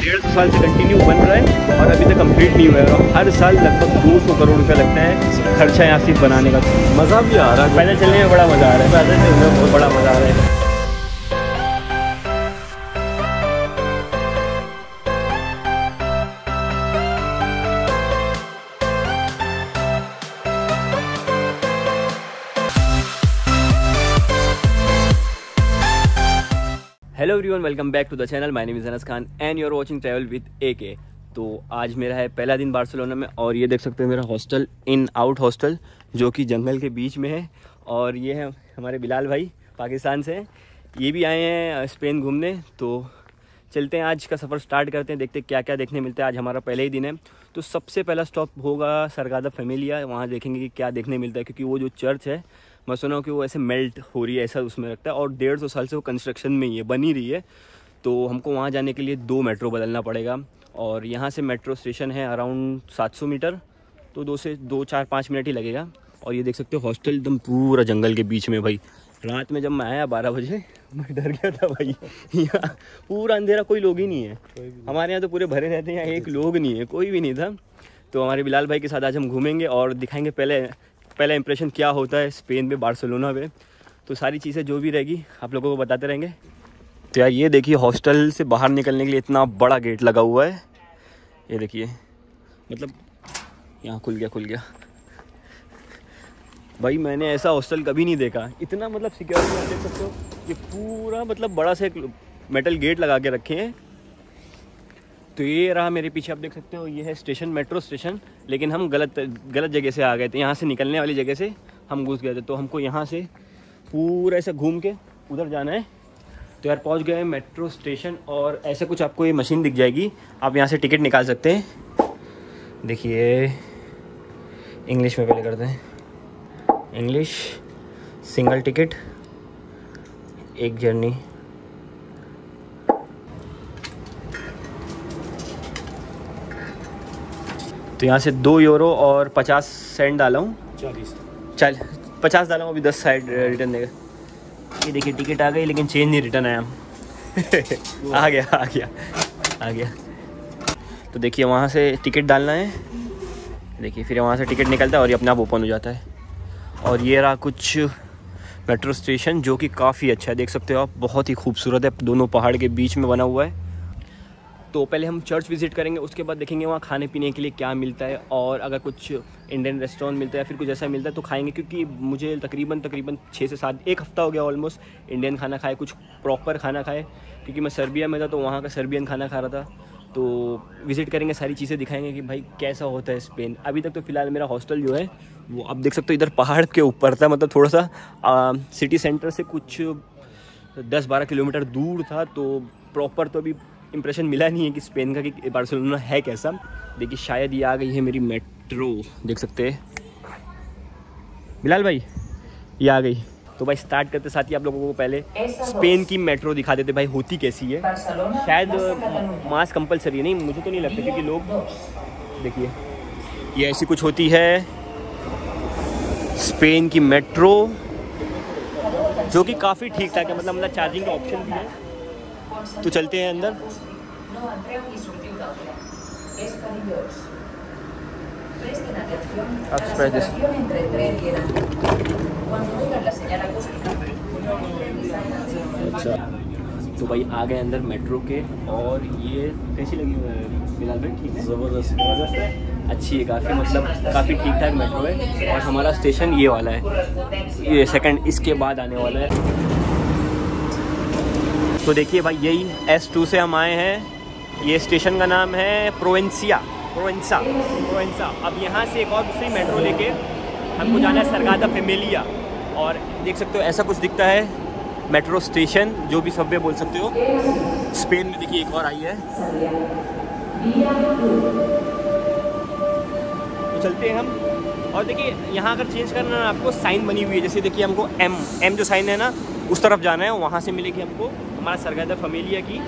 डेढ़ सौ साल से कंटिन्यू बन रहा है और अभी तक कंप्लीट नहीं हुआ है। और हर साल लगभग दो सौ करोड़ रुपया लगता है खर्चा यहाँ सिर्फ़ बनाने का। मज़ा भी आ रहा है। पैदल चलने में बड़ा मज़ा आ रहा है। पैदल चलने में बहुत बड़ा मज़ा आ रहा है। Everyone welcome back to the channel my name is Anas Khan and you watching travel with A K तो आज मेरा है पहला दिन बार्सिलोना में और ये देख सकते हैं मेरा हॉस्टल इन आउट हॉस्टल जो कि जंगल के बीच में है। और ये है हमारे बिलाल भाई, पाकिस्तान से। ये भी आए हैं स्पेन घूमने। तो चलते हैं, आज का सफ़र स्टार्ट करते हैं, देखते हैं क्या क्या देखने मिलता है। आज हमारा पहले ही दिन है। तो सबसे पहला स्टॉप होगा सरगादा फैमिलिया। वहाँ देखेंगे कि क्या देखने मिलता है, क्योंकि वो जो चर्च है मैं सुना हूँ कि वो ऐसे मेल्ट हो रही है ऐसा उसमें रखता है और डेढ़ सौ साल से वो कंस्ट्रक्शन में ही है बनी रही है। तो हमको वहाँ जाने के लिए दो मेट्रो बदलना पड़ेगा और यहाँ से मेट्रो स्टेशन है अराउंड सात सौ मीटर तो दो से दो चार पाँच मिनट ही लगेगा। और ये देख सकते हो हॉस्टल एकदम पूरा जंगल के बीच में भाई। रात में जब मैं आया बारह बजे मैं डर गया था भाई। यहाँ पूरा अंधेरा कोई लोग ही नहीं है। हमारे यहाँ तो पूरे भरे रहते हैं यहाँ एक लोग नहीं है कोई भी नहीं था। तो हमारे बिलाल भाई के साथ आज हम घूमेंगे और दिखाएँगे पहले पहला इंप्रेशन क्या होता है स्पेन में, बार्सिलोना में? तो सारी चीज़ें जो भी रहेगी, आप लोगों को बताते रहेंगे। तो यार, ये देखिए हॉस्टल से बाहर निकलने के लिए इतना बड़ा गेट लगा हुआ है। ये देखिए मतलब यहाँ खुल गया खुल गया। भाई, मैंने ऐसा हॉस्टल कभी नहीं देखा। इतना मतलब सिक्योरिटी देख सकते हो, ये पूरा मतलब बड़ा सा एक मेटल गेट लगा के रखे हैं। तो ये रहा मेरे पीछे, आप देख सकते हो, ये है स्टेशन मेट्रो स्टेशन लेकिन हम गलत गलत जगह से आ गए थे। यहाँ से निकलने वाली जगह से हम घुस गए थे। तो हमको यहाँ से पूरा ऐसे घूम के उधर जाना है। तो यार, पहुँच गए मेट्रो स्टेशन और ऐसे कुछ आपको ये मशीन दिख जाएगी। आप यहाँ से टिकट निकाल सकते हैं। देखिए इंग्लिश में पहले करते हैं। इंग्लिश सिंगल टिकट एक जर्नी तो यहाँ से दो यूरो और पचास सेंट डाला हूँ। चालीस। चल पचास डाला हूँ अभी दस साइड रिटर्न देगा। ये देखिए टिकट आ गई लेकिन चेंज नहीं रिटर्न आया। हम आ गया आ गया आ गया। तो देखिए वहाँ से टिकट डालना है। देखिए फिर वहाँ से टिकट निकलता है और ये अपने आप ओपन हो जाता है। और ये रहा कुछ मेट्रो स्टेशन जो कि काफ़ी अच्छा है। देख सकते हो आप बहुत ही खूबसूरत है। दोनों पहाड़ के बीच में बना हुआ है। तो पहले हम चर्च विज़िट करेंगे, उसके बाद देखेंगे वहाँ खाने पीने के लिए क्या मिलता है और अगर कुछ इंडियन रेस्टोरेंट मिलता है या फिर कुछ ऐसा मिलता है तो खाएँगे क्योंकि मुझे तकरीबन तकरीबन छः से सात, एक हफ़्ता हो गया ऑलमोस्ट इंडियन खाना खाए, कुछ प्रॉपर खाना खाए। क्योंकि मैं सर्बिया में था तो वहाँ का सर्बियन खाना खा रहा था। तो विज़िट करेंगे, सारी चीज़ें दिखाएँगे कि भाई कैसा होता है स्पेन अभी तक तो फ़िलहाल मेरा हॉस्टल जो है, वो आप देख सकते हो इधर पहाड़ के ऊपर था मतलब थोड़ा सा सिटी सेंटर से कुछ दस बारह किलोमीटर दूर था तो प्रॉपर तो अभी इंप्रेशन मिला नहीं है कि स्पेन का कि बार्सिलोना है कैसा। देखिए, शायद ये आ गई है मेरी मेट्रो देख सकते हैं। बिलाल भाई, ये आ गई। तो भाई स्टार्ट करते साथ ही आप लोगों को पहले स्पेन की मेट्रो दिखा देते भाई, होती कैसी है। शायद मास्क कंपलसरी है। नहीं, मुझे तो नहीं लगता, क्योंकि लोग देखिए, ये ऐसी कुछ होती है। स्पेन की मेट्रो जो कि काफ़ी ठीक ठाक है। मतलब मतलब चार्जिंग का ऑप्शन भी है। तो चलते हैं अंदर अच्छा तो भाई आ गए अंदर मेट्रो के और ये कैसी लगी है फ़िलहाल भाई ठीक है ज़बरदस्त ज़बरदस्त है अच्छी है काफ़ी मतलब काफ़ी ठीक ठाक मेट्रो है और हमारा स्टेशन ये वाला है ये सेकंड इसके बाद आने वाला है तो देखिए भाई, यही एस टू से हम आए हैं। ये स्टेशन का नाम है प्रोवेंसिया प्रोवेंसा प्रोवेंसा अब यहाँ से एक और दूसरी मेट्रो लेके हमको जाना है सरगादा फेमेलिया और देख सकते हो, ऐसा कुछ दिखता है मेट्रो स्टेशन जो भी सबवे बोल सकते हो। स्पेन में देखिए एक और आई है। तो चलते हैं हम। और देखिए, यहाँ अगर चेंज करना है, आपको साइन बनी हुई है। जैसे देखिए, हमको एम एम जो साइन है ना, उस तरफ़ जाना है, वहाँ से मिलेगी हमको। हमारा सरगादा फमीलिया की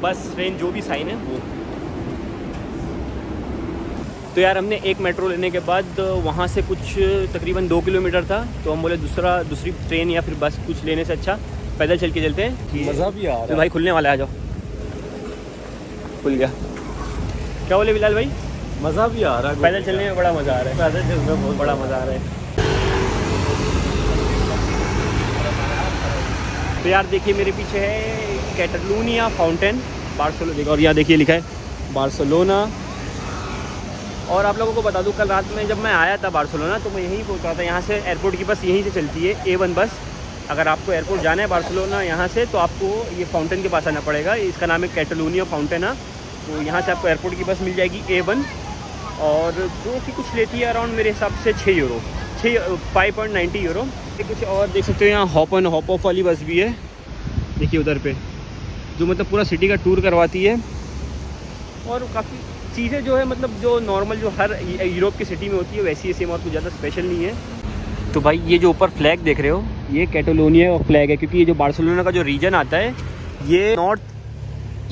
बस ट्रेन जो भी साइन है वो। तो यार हमने एक मेट्रो लेने के बाद वहाँ से कुछ तकरीबन दो किलोमीटर था तो हम बोले दूसरा दूसरी ट्रेन या फिर बस कुछ लेने से अच्छा पैदल चल के चलते हैं मज़ा भी आ तो रहा भाई खुलने वाला है आ जाओ। खुल गया। क्या बोले बिलाल भाई? मज़ा भी आ रहा है। पैदल चलने में बड़ा मज़ा आ रहा है। पैदल चलने में बहुत बड़ा मज़ा आ रहा है। तो यार देखिए मेरे पीछे है कैटलूनिया फाउंटेन, बार्सोलो देखो, और यहाँ देखिए लिखा है, बार्सोलोना। और आप लोगों को बता दूँ, कल रात में जब मैं आया था बार्सोलोना तो मैं यहीं पहुँच रहा था, यहाँ से एयरपोर्ट की बस यहीं से चलती है ए वन बस। अगर आपको एयरपोर्ट जाना है बार्सोलोना यहाँ से तो आपको ये फाउंटेन के पास आना पड़ेगा। इसका नाम है कैटलूनिया फाउंटेन। है तो यहाँ से आपको एयरपोर्ट की बस मिल जाएगी ए वन और जो कि कुछ लेती है अराउंड मेरे हिसाब से छः यूरो छः फाइव पॉइंट नाइन्टी यूरो कुछ और देख सकते हो, यहाँ हॉप ऑन हॉप ऑफ़ वाली बस भी है। देखिए उधर पे, जो मतलब पूरा सिटी का टूर करवाती है। और काफ़ी चीज़ें जो है मतलब जो नॉर्मल जो हर यूरोप की सिटी में होती है, वैसी है सेम और कुछ ज़्यादा स्पेशल नहीं है। तो भाई, ये जो ऊपर फ्लैग देख रहे हो, ये कैटोलोनिया का फ्लैग है, क्योंकि ये जो बार्सिलोना का जो रीजन आता है, ये नॉर्थ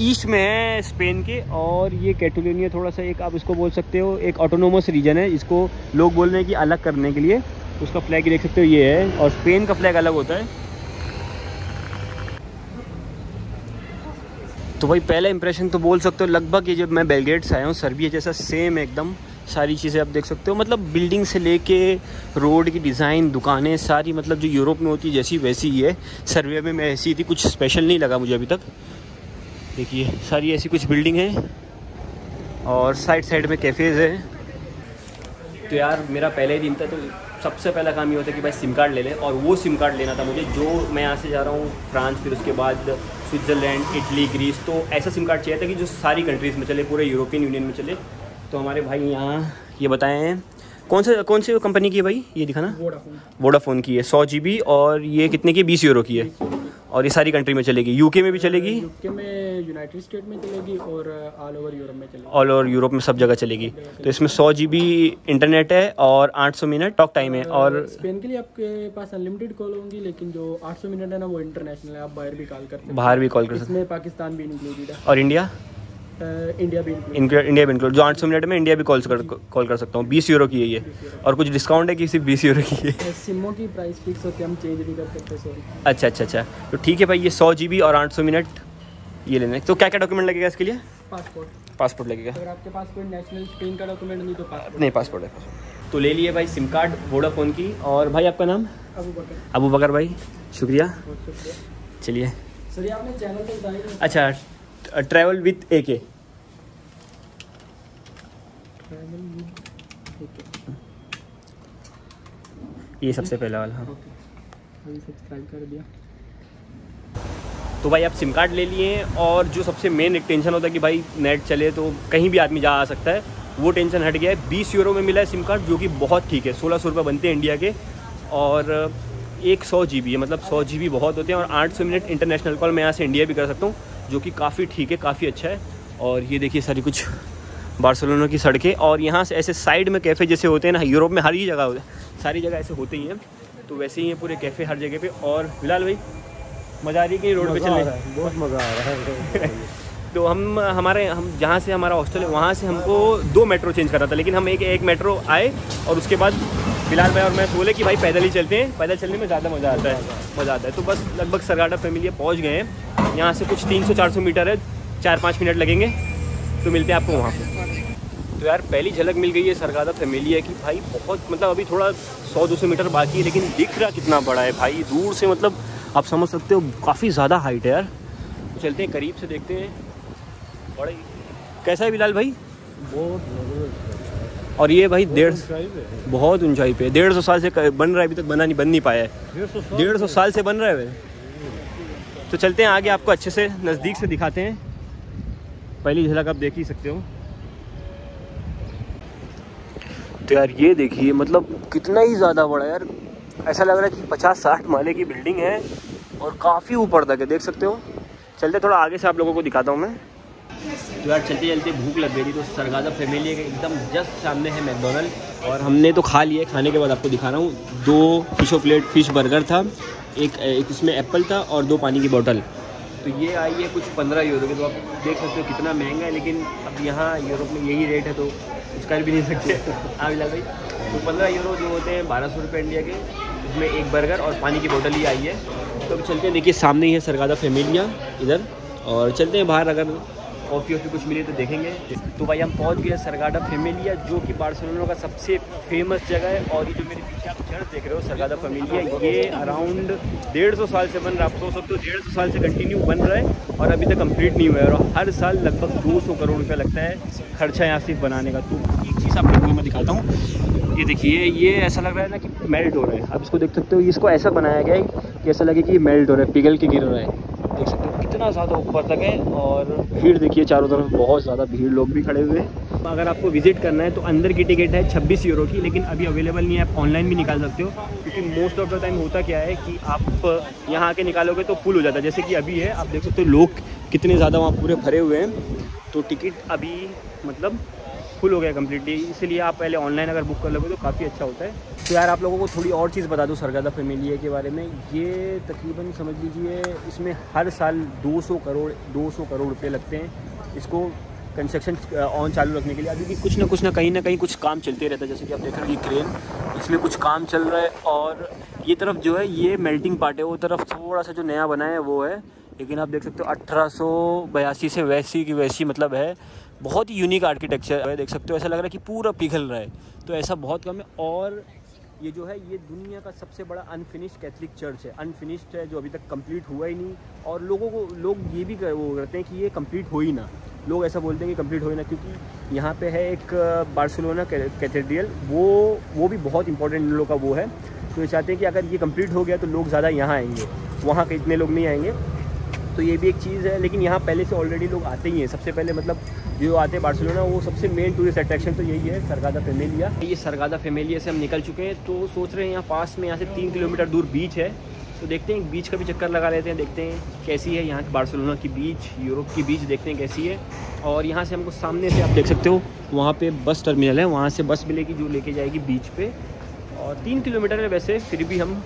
ईस्ट में है स्पेन के, और ये कैटोलोनिया थोड़ा सा एक आप इसको बोल सकते हो, एक ऑटोनोमस रीजन है। इसको लोग बोल रहे हैं कि अलग करने के लिए। उसका फ्लैग देख सकते हो, ये है। और स्पेन का फ्लैग अलग होता है। तो भाई, पहला इंप्रेशन तो बोल सकते हो, लगभग ये जब मैं बेलगेट से आया हूँ सर्बिया जैसा सेम एकदम सारी चीज़ें आप देख सकते हो। मतलब बिल्डिंग से लेके रोड की डिज़ाइन दुकानें, सारी मतलब जो यूरोप में होती है, जैसी वैसी ही है। सर्बिया में मैं ऐसी थी, कुछ स्पेशल नहीं लगा मुझे अभी तक। देखिए, सारी ऐसी कुछ बिल्डिंग है। और साइड साइड में कैफ़ेज़ है। तो यार, मेरा पहले ही दिन था तो सबसे पहला काम ये होता है कि भाई सिम कार्ड ले लें। और वो सिम कार्ड लेना था मुझे जो मैं यहाँ से जा रहा हूँ फ्रांस फिर उसके बाद स्विट्ज़रलैंड इटली ग्रीस तो ऐसा सिम कार्ड चाहिए था कि जो सारी कंट्रीज़ में चले पूरे यूरोपियन यूनियन में चले। तो हमारे भाई यहाँ ये बताए कौन से कौन से कंपनी की है भाई? ये दिखाना। वोडाफोन वोडाफोन की है सौ जी और ये कितने की बीस यूरो की है। और ये सारी कंट्री में चलेगी। यूके में भी चलेगी? यूके में यूनाइटेड स्टेट में चलेगी और ऑल ओवर यूरोप में चलेगी? ऑल ओवर यूरोप में सब जगह चलेगी। तो इसमें सौ जी इंटरनेट है और आठ सौ मिनट टॉक टाइम है और स्पेन के लिए आपके पास अनलिमिटेड कॉल होंगी लेकिन जो 800 मिनट है ना वो इंटरनेशनल है। आप बाहर भी कॉल कर सकते बाहर भी कॉल कर सकते हैं। पाकिस्तान भी इंक्लूडेड है। और इंडिया इंडिया भी इंक्लूड इंडिया भी इंक्लूड जो आठ सौ मिनट में इंडिया भी कॉल कर कॉल कर सकता हूँ। बीस यूरो की है ये। और कुछ डिस्काउंट है कि सिर्फ़ बीस यूरो की है? है सिमों की प्राइस फिक्स होती है हम चेंज नहीं कर सकते सॉरी अच्छा अच्छा अच्छा। तो ठीक है भाई ये सौ जी और आठ सौ मिनट ये लेने तो क्या क्या डॉक्यूमेंट लगेगा इसके लिए? पासपोर्ट पासपोर्ट लगेगा। अगर आपके पास कोई नेशनल स्पेन का डॉक्यूमेंट नहीं तो पासपोर्ट नहीं पासपोर्ट है तो ले लिए भाई सिम कार्ड वोडाफोन की। और भाई आपका नाम? अबू बकर। अबू बकर भाई शुक्रिया। चलिए। सर आपने चैनल तो अच्छा ट्रैवल विथ ए के ये सबसे पहला वाला हाँ। सब्सक्राइब कर दिया। तो भाई आप सिम कार्ड ले लिए और जो सबसे मेन एक टेंशन होता है कि भाई नेट चले तो कहीं भी आदमी जा आ सकता है, वो टेंशन हट गया है। बीस यूरो में मिला है सिम कार्ड जो कि बहुत ठीक है। सोलह सौ रुपये बनते हैं इंडिया के और एक सौ जी बी है मतलब सौ जी बी बहुत होते हैं और आठ सौ मिनट इंटरनेशनल कॉल मैं यहाँ से इंडिया भी कर सकता हूँ, जो कि काफ़ी ठीक है, काफ़ी अच्छा है। और ये देखिए सारी कुछ बार्सिलोना की सड़कें और यहाँ से ऐसे साइड में कैफ़े जैसे होते हैं ना, यूरोप में हर ही जगह सारी जगह ऐसे होते ही हैं। तो वैसे ही हैं पूरे कैफ़े हर जगह पे और फ़िलहाल भाई मज़ा आ रही है कि रोड पे चलने बहुत मज़ा आ रहा है। तो हम हमारे हम जहाँ से हमारा हॉस्टल है वहाँ से हमको दो मेट्रो चेंज करना था लेकिन हम एक एक मेट्रो आए और उसके बाद फ़िलहाल मैं और मैं बोले कि भाई पैदल ही चलते हैं। पैदल चलने में ज़्यादा मज़ा आता है मज़ा आता है। तो बस लगभग सरगाटा फैमिली पहुँच गए हैं। यहाँ से कुछ 300-400 मीटर है चार पाँच मिनट लगेंगे तो मिलते हैं आपको वहाँ पर तो यार पहली झलक मिल गई है सरगादा फैमिली है कि भाई बहुत मतलब अभी थोड़ा सौ दो सौ मीटर बाकी है लेकिन दिख रहा कितना बड़ा है भाई। दूर से मतलब आप समझ सकते हो काफ़ी ज़्यादा हाइट है यार। तो चलते हैं करीब से देखते हैं। बड़ा कैसा है बिलाल भाई? बहुत और ये भाई डेढ़ बहुत ऊंचाई पे है। डेढ़ सौ साल से बन रहा है अभी तक बना नहीं बन नहीं पाया है। डेढ़ सौ साल से बन रहा है वे। तो चलते हैं आगे आपको अच्छे से नज़दीक से दिखाते हैं। पहली झलक आप देख ही सकते हो। तो यार ये देखिए मतलब कितना ही ज़्यादा बड़ा है यार। ऐसा लग रहा है कि पचास साठ माले की बिल्डिंग है और काफ़ी ऊपर तक है, देख सकते हो। चलते थोड़ा आगे से आप लोगों को दिखाता हूँ मैं। तो यार चलते चलते भूख लग गई थी तो सरगाजा फैमिली के एकदम जस्ट सामने है मैकडोनल्ड और हमने तो खा लिया, खाने के बाद आपको दिखा रहा हूँ। दो फिशो प्लेट फ़िश बर्गर था, एक एक इसमें एप्पल था और दो पानी की बोतल तो ये आई है कुछ पंद्रह यूरो की तो आप देख सकते हो कितना महँगा है, लेकिन अब यहाँ यूरोप में यही रेट है तो कुछ कर भी नहीं सकते। बिलाल भाई। तो पंद्रह यूरो जो होते हैं बारह सौ रुपये इंडिया के, उसमें एक बर्गर और पानी की बोतल ही आई है। तो अब चलते हैं, देखिए सामने ही है सरगादा फैमिलिया इधर। और चलते हैं बाहर, अगर कॉफ़ी वॉफ़ी कुछ मिली तो देखेंगे। तो भाई, हम पहुँच गए सरगाडा फेमिलिया जो कि बार्सिलोना का सबसे फ़ेमस जगह है। और ये जो मेरे पीछे आप चर्च देख रहे हो सरगाडा फेमिलिया ये अराउंड डेढ़ सौ साल से बन रहा है। आप सोच सकते हो, डेढ़ सौ साल से कंटिन्यू बन रहा है और अभी तक कंप्लीट नहीं हुआ है। और हर साल लगभग दो सौ करोड़ रुपया लगता है खर्चा यहाँ सिर्फ़ बनाने का। तो एक चीज़ आपको मैं दिखाता हूँ। ये देखिए, ये ऐसा लग रहा है ना कि मेल्ट हो रहा है। आप इसको देख सकते हो इसको ऐसा बनाया गया है कि ऐसा लगे कि ये मेल्ट हो रहा है, पिघल के गिर रहा है। देख सकते हो, कितना ज़्यादा ऊपर तक है और भीड़ देखिए चारों तरफ़, बहुत ज़्यादा भीड़, लोग भी खड़े हुए हैं। अगर आपको विज़िट करना है तो अंदर की टिकट है छब्बीस यूरो की, लेकिन अभी अवेलेबल नहीं है, आप ऑनलाइन भी निकाल सकते हो, क्योंकि मोस्ट ऑफ़ द टाइम होता क्या है कि आप यहाँ आके निकालोगे तो फुल हो जाता है। जैसे कि अभी है, आप देख सकते हो, लोग कितने ज़्यादा वहाँ पूरे भरे हुए हैं। तो टिकट अभी मतलब फुल हो गया कम्प्लीटली इसलिए आप पहले ऑनलाइन अगर बुक कर लोगे तो काफ़ी अच्छा होता है। तो यार आप लोगों को थोड़ी और चीज़ बता दूँ सरगादा फेमिलिया के बारे में। ये तकरीबन समझ लीजिए, इसमें हर साल 200 करोड़ 200 करोड़ रुपये लगते हैं इसको कंस्ट्रक्शन ऑन चालू रखने के लिए। अभी भी कुछ ना कुछ ना कहीं ना कहीं कुछ काम चलते रहता है। जैसे कि आप देख रहे हो ये क्रेन इसमें कुछ काम चल रहा है और ये तरफ़ जो है, ये मेल्टिंग पार्ट है। वो तरफ़ थोड़ा सा जो नया बना है, वो है। लेकिन आप देख सकते हो, अठारह सौ बयासी से वैसी की वैसी मतलब है। बहुत ही यूनिक आर्किटेक्चर है। देख सकते हो ऐसा लग रहा है कि पूरा पिघल रहा है। तो ऐसा बहुत कम है। और ये जो है ये दुनिया का सबसे बड़ा अनफिनिश्ड कैथलिक चर्च है। अनफिनिश्ड है जो अभी तक कंप्लीट हुआ ही नहीं। और लोगों को लोग ये भी कर, वो करते हैं कि ये कंप्लीट हो ही ना। लोग ऐसा बोलते हैं कि कंप्लीट हो ही ना क्योंकि यहाँ पे है एक बार्सिलोना कैथेड्रियल वो वो भी बहुत इंपॉर्टेंट लोगों का वो है। तो ये चाहते हैं कि अगर ये कंप्लीट हो गया तो लोग ज़्यादा यहाँ आएँगे। वहाँ के इतने लोग नहीं आएँगे। तो ये भी एक चीज़ है, लेकिन यहाँ पहले से ऑलरेडी लोग आते ही हैं। सबसे पहले मतलब जो आते हैं बार्सिलोना, वो सबसे मेन टूरिस्ट अट्रैक्शन तो यही है, सरगादा फेमेलिया। ये सरगादा फेमेलिया से हम निकल चुके हैं तो सोच रहे हैं यहाँ पास में यहाँ से तीन किलोमीटर दूर बीच है। तो देखते हैं बीच का भी चक्कर लगा लेते हैं, देखते हैं कैसी है यहाँ बार्सिलोना की बीच यूरोप की बीच देखते हैं कैसी है। और यहाँ से हमको सामने से आप देख सकते हो, वहाँ पे बस टर्मिनल है, वहाँ से बस मिलेगी जो लेके जाएगी बीच पे। और तीन किलोमीटर है वैसे, फिर भी हम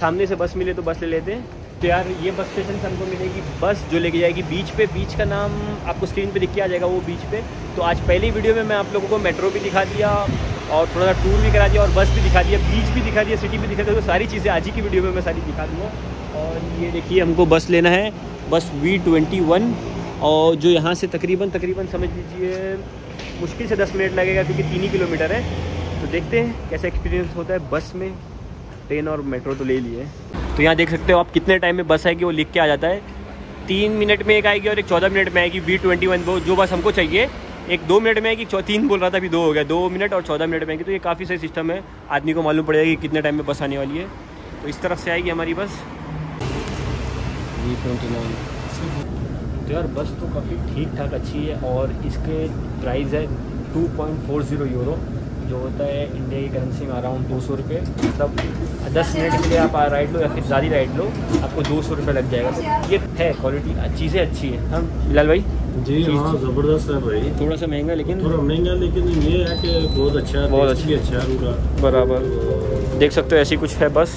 सामने से बस मिले तो बस ले लेते हैं। तो यार, ये बस स्टेशन से हमको मिलेगी बस जो लेके जाएगी बीच पे। बीच का नाम आपको स्क्रीन पे दिख के आ जाएगा वो बीच पे। तो आज पहली वीडियो में मैं आप लोगों को मेट्रो भी दिखा दिया और थोड़ा सा टूर भी करा दिया और बस भी दिखा दिया बीच भी दिखा दिया सिटी भी दिखा दिया। तो सारी चीज़ें आज ही की वीडियो में मैं सारी दिखा दूँगा। और ये देखिए, हमको बस लेना है। बस वी ट्वेंटी वन और जो यहाँ से तकरीबन तकरीबन समझ लीजिए, मुश्किल से दस मिनट लगेगा क्योंकि तीन ही किलोमीटर है। तो देखते हैं कैसा एक्सपीरियंस होता है बस में। ट्रेन और मेट्रो तो ले लिए। तो यहाँ देख सकते हो आप कितने टाइम में बस आएगी, वो लिख के आ जाता है। तीन मिनट में एक आएगी और एक चौदह मिनट में आएगी वी ट्वेंटी वन वो जो बस हमको चाहिए, एक दो मिनट में आएगी तीन बोल रहा था, अभी दो हो गया, दो मिनट और चौदह मिनट में आएगी। तो ये काफ़ी सही सिस्टम है। आदमी को मालूम पड़ेगा कि कितने टाइम में बस आने वाली है। तो इस तरफ़ से आएगी हमारी बस। वी ट्वेंटी नाइन तो यार, बस तो काफ़ी ठीक ठाक अच्छी है और इसके प्राइस है two point four zero euro जो होता है इंडिया की करेंसी में अराउंड दो सौ रुपये मतलब दस मिनट के लिए आप राइड लो या फिर ज़्यादा राइड लो आपको दो सौ रुपये लग जाएगा। तो ये है क्वालिटी चीज़ें अच्छी है। हम बिलाल भाई? जी हाँ ज़बरदस्त है भाई। थोड़ा सा महँगा लेकिन थोड़ा महँगा लेकिन ये है कि बहुत अच्छा है बहुत अच्छी। अच्छा है बराबर। देख सकते हो ऐसी कुछ है बस।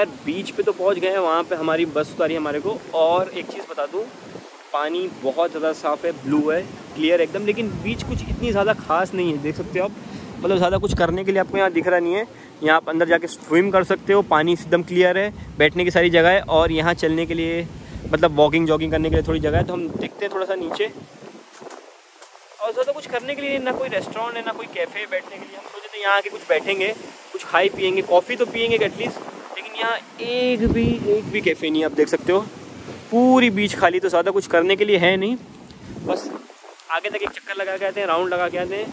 यार, बीच पे तो पहुँच गए हैं, वहाँ पे हमारी बस उतारी हमारे को। और एक चीज़ बता दूँ, पानी बहुत ज़्यादा साफ़ है ब्लू है क्लियर एकदम, लेकिन बीच कुछ इतनी ज़्यादा खास नहीं है, देख सकते हो आप। मतलब ज़्यादा कुछ करने के लिए आपको यहाँ दिख रहा नहीं है। यहाँ आप अंदर जाके स्विम कर सकते हो, पानी एकदम क्लियर है, बैठने की सारी जगह है, और यहाँ चलने के लिए मतलब वॉकिंग जॉगिंग करने के लिए थोड़ी जगह है तो हम देखते हैं थोड़ा सा नीचे। और ज़्यादा कुछ करने के लिए ना कोई रेस्टोरेंट है, ना कोई कैफ़े बैठने के लिए। हम सोचते हैं यहाँ आके कुछ बैठेंगे, कुछ खाए पियेंगे कॉफ़ी तो पियेंगे एटलीस्ट यहाँ एक भी एक भी कैफ़े नहीं आप देख सकते हो। पूरी बीच खाली तो ज़्यादा कुछ करने के लिए है नहीं। बस आगे तक एक चक्कर लगा के आते हैं राउंड लगा के आते हैं।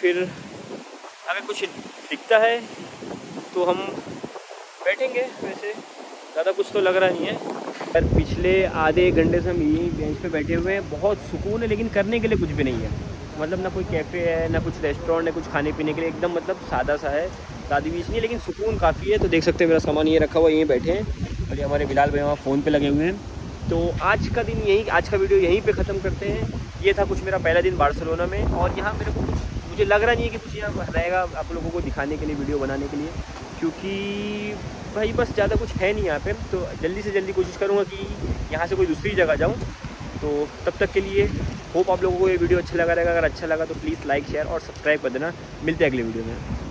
फिर अगर कुछ दिखता है तो हम बैठेंगे। वैसे ज़्यादा कुछ तो लग रहा नहीं है। पर पिछले आधे एक घंटे से हम यहीं बेंच पे बैठे हुए हैं। बहुत सुकून है, लेकिन करने के लिए कुछ भी नहीं है। मतलब ना कोई कैफ़े है, ना कुछ रेस्टोरेंट है, कुछ खाने पीने के लिए। एकदम मतलब सादा सा है। शादी नहीं है लेकिन सुकून काफ़ी है तो देख सकते हैं मेरा सामान ये रखा हुआ, यहीं बैठे हैं। और ये हमारे बिलाल भाई वहाँ फ़ोन पे लगे हुए हैं। तो आज का दिन यही, आज का वीडियो यहीं पे ख़त्म करते हैं। ये था कुछ मेरा पहला दिन बार्सलोना में, और यहाँ मेरे को कुछ, मुझे लग रहा नहीं है कि कुछ यहाँ रहेगा आप लोगों को दिखाने के लिए, वीडियो बनाने के लिए, क्योंकि भाई बस ज़्यादा कुछ है नहीं यहाँ पे। तो जल्दी से जल्दी कोशिश करूँगा कि यहाँ से कोई दूसरी जगह जाऊँ। तो तब तक के लिए होप आप लोगों को ये वीडियो अच्छा लगा रहेगा। अगर अच्छा लगा तो प्लीज़ लाइक, शेयर और सब्सक्राइब कर देना। मिलते हैं अगले वीडियो में।